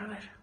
otra.